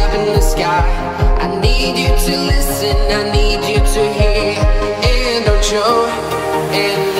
Up in the sky. I need you to listen, I need you to hear, and don't show anything.